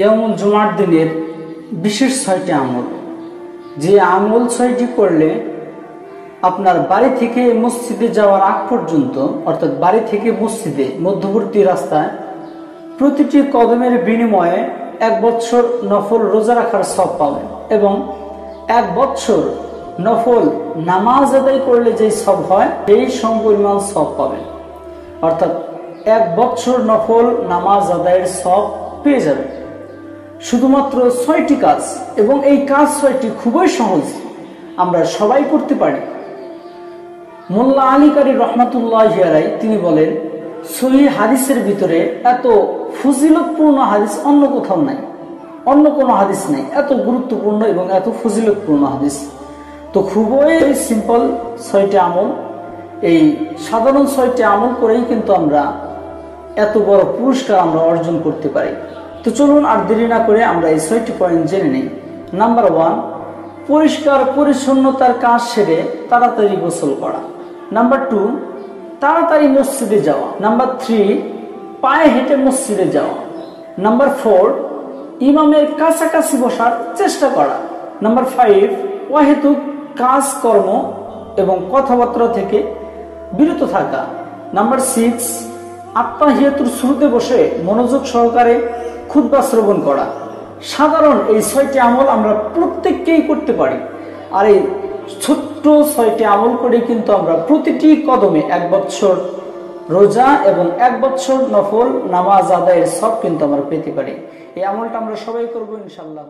ইয়ামুল জুমার দিনের বিশেষ ছয়টি আমল। যে আমল ছয়টি করলে আপনার বাড়ি থেকে মসজিদে যাওয়ার আগ পর্যন্ত, অর্থাৎ বাড়ি থেকে মসজিদে, মধ্যবর্তী রাস্তায় প্রতিটি কদমের বিনিময়ে এক বছর নফল রোজা রাখার সব পাবেন এবং এক বছর নফল নামাজ আদায় করলে যে সব হয়, সেই সমপরিমাণ সব পাবেন। অর্থাৎ এক বছর নফল নামাজ আদায়ের সব পেয়ে যাবেন। শুধুমাত্র ছয়টি কাজ এবং এই কাজ ছয়টি খুবই সহজ। আমরা সবাই করতে পারি। মোল্লা আলী কারি রহমাতুল্লাহ হিয়ারাই তিনি বলেন, সহি হাদিসের ভিতরে এত ফজিলতপূর্ণ হাদিস অন্য কোথাও নাই। অন্য কোনো হাদিস নাই। এত গুরুত্বপূর্ণ এবং এত ফজিলতপূর্ণ হাদিস। তো খুবই সিম্পল ছয়টি আমল। এই সাধারণ ছয়টি আমল করেই কিন্তু আমরা এত বড় পুরস্কার আমরা অর্জন করতে পারি। তো চলুন আর দেরি না করে আমরা এই ছয়টি পয়েন্ট জেনে নিই। নাম্বার ওয়ান পরিষ্কার পরিচ্ছন্নতার কাজ সেরে তাড়াতাড়ি গোসল করা। নাম্বার টু তাড়াতাড়ি মসজিদে যাওয়া। নাম্বার থ্রি পায়ে হেঁটে মসজিদে যাওয়া। নাম্বার ফোর ইমামের কাছাকাছি বসার চেষ্টা করা। নাম্বার ফাইভ অহেতুক কাজকর্ম এবং কথাবার্তা থেকে বিরত থাকা। নাম্বার সিক্স আত্মাহিয়াতুর শুরুতে বসে মনোযোগ সহকারে ক্ষুদ্বা শ্রবণ করা। সাধারণ এই ছয়টি আমল আমরা প্রত্যেককেই করতে পারি। আর এই ছোট্ট ছয়টি আমল করে কিন্তু আমরা প্রতিটি কদমে এক বছর রোজা এবং এক বছর নফল নামাজ আদায়ের সব কিন্তু আমরা পেতে পারি। এই আমলটা আমরা সবাই করব ইনশাল্লাহ